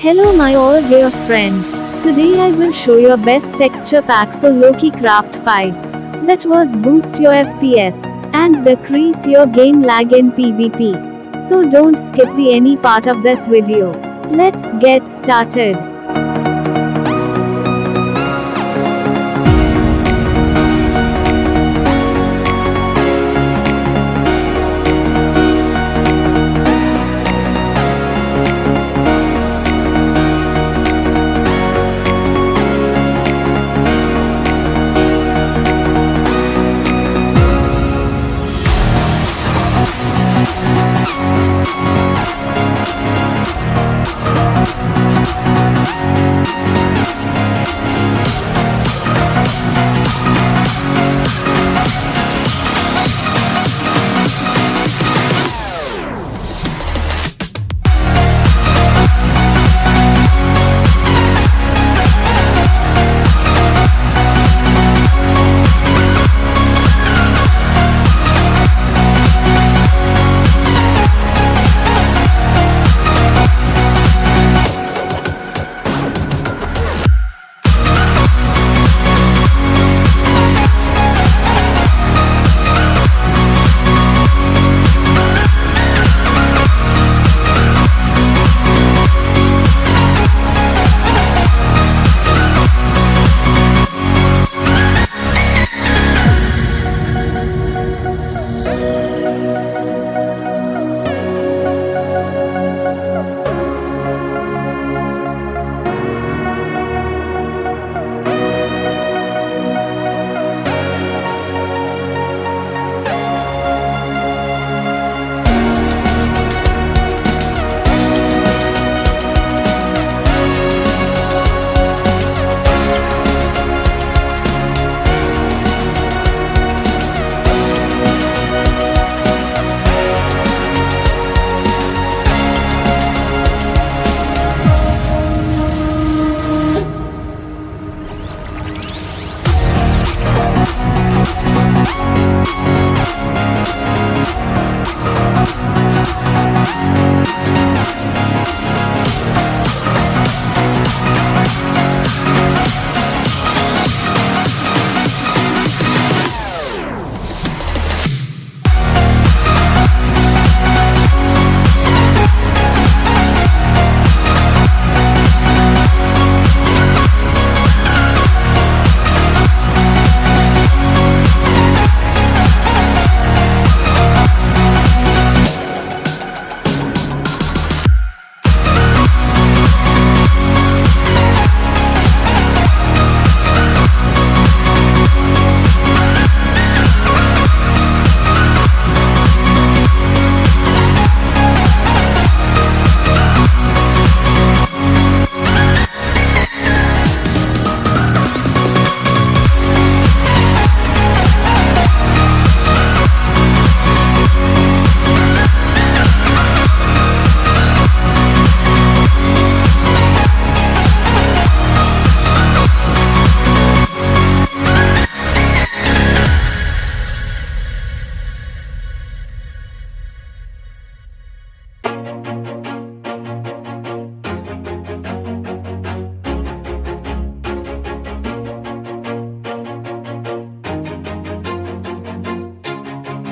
Hello my all dear friends. Today I will show your best texture pack for Loki Craft 5. That was boost your FPS and decrease your game lag in PvP. So don't skip the any part of this video. Let's get started.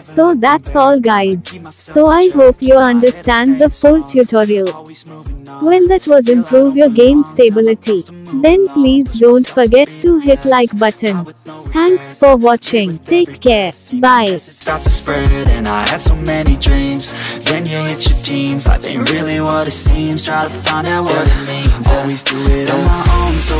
So that's all guys. So I hope you understand the full tutorial. Well that was improve your game stability. Then please don't forget to hit like button. Thanks for watching. Take care. Bye. Start to spread and I had so many dreams Then you hit your teens, life ain't really what it seems Try to find out what it means Always do it on my own,